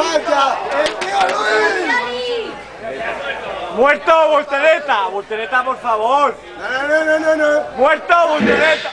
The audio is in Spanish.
¡El ¡Muerto, voltereta! ¡Voltereta, por favor! No, no, no, no, no. ¡Muerto, voltereta!